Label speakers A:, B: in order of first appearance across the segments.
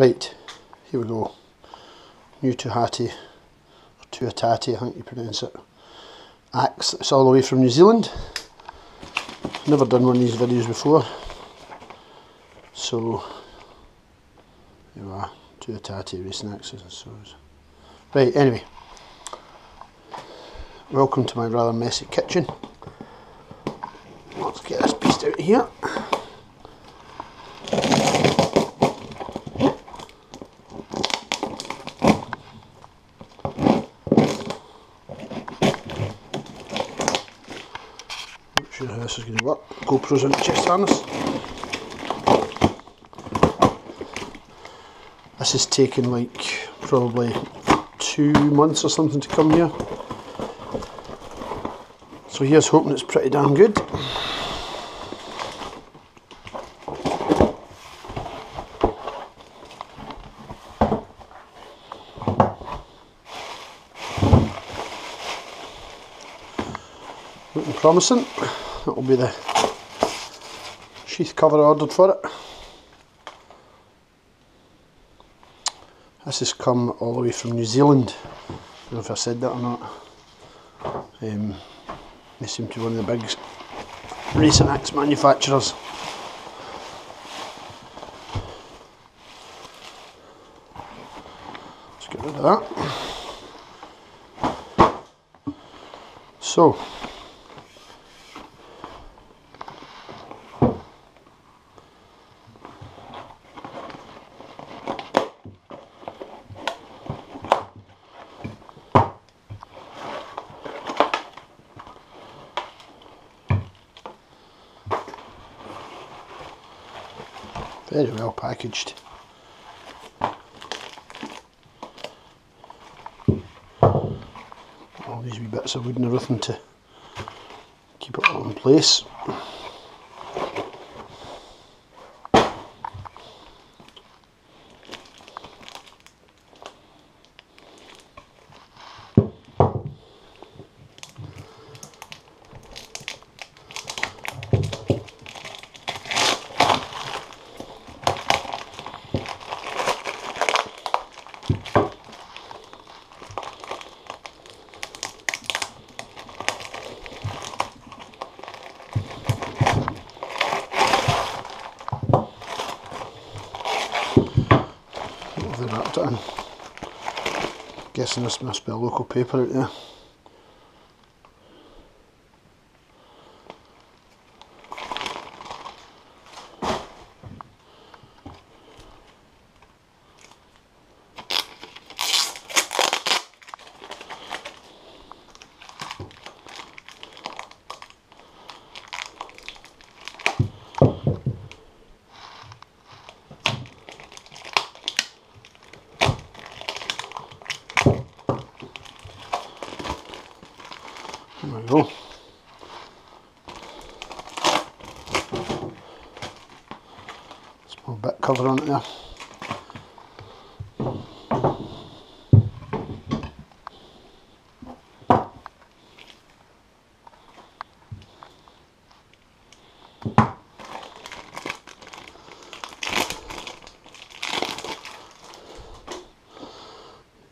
A: Right, here we go. New Tuhati, or Tuatati, I think you pronounce it. Axe, it's all the way from New Zealand. Never done one of these videos before. So, there you are, Tuatati racing axes and so Right, anyway. Welcome to my rather messy kitchen. Let's get this piece out here. This is going to work. GoPro's on the chest harness. This has taken like probably two months or something to come here. So here's hoping it's pretty damn good. Looking promising. That will be the sheath cover I ordered for it. This has come all the way from New Zealand. I don't know if I said that or not. Um, they seem to be one of the big racing axe manufacturers. Let's get rid of that. So, very well packaged. All these wee bits of wood and everything to keep it all in place. Wrapped? Guessing this must be a local paper out there. There we go. Small bit cover on it there.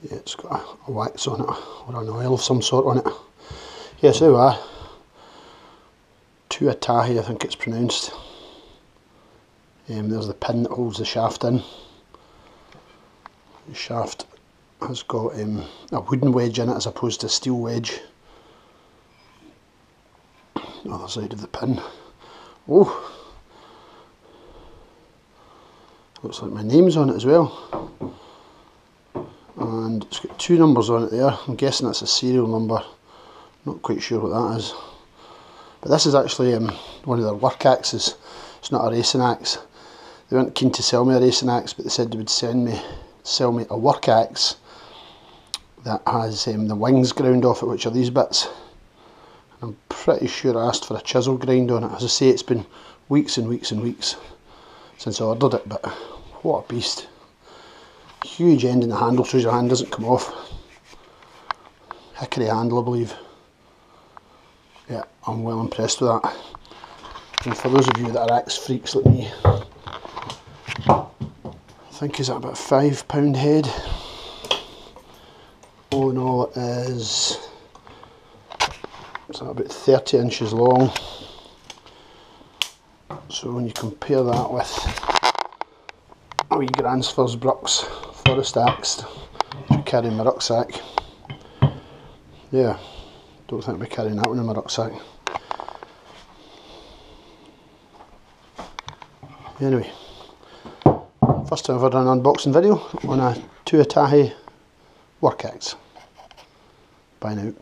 A: Yeah, it's got a, a wax on it, or an oil of some sort on it. Yes, we are. Tuatahi, I think it's pronounced. Um, there's the pin that holds the shaft in. The shaft has got um, a wooden wedge in it as opposed to a steel wedge. Other side of the pin. Oh! Looks like my name's on it as well. And it's got two numbers on it there. I'm guessing that's a serial number. Not quite sure what that is. But this is actually um, one of their work axes. It's not a racing axe. They weren't keen to sell me a racing axe, but they said they would send me, sell me a work axe that has um, the wings ground off it, which are these bits. I'm pretty sure I asked for a chisel grind on it. As I say, it's been weeks and weeks and weeks since I ordered it, but what a beast. Huge end in the handle so your hand doesn't come off. Hickory handle, I believe. Yeah, I'm well impressed with that. And for those of you that are axe freaks like me, think he's at about five pound head. All in all it is it's about 30 inches long. So when you compare that with a wee Gransfors Bruks Forest Axe, which I carry in my rucksack, yeah, don't think I'll be carrying that one in my rucksack. Anyway, first time I've ever done an unboxing video on a Tuatahi work axe. Bye now.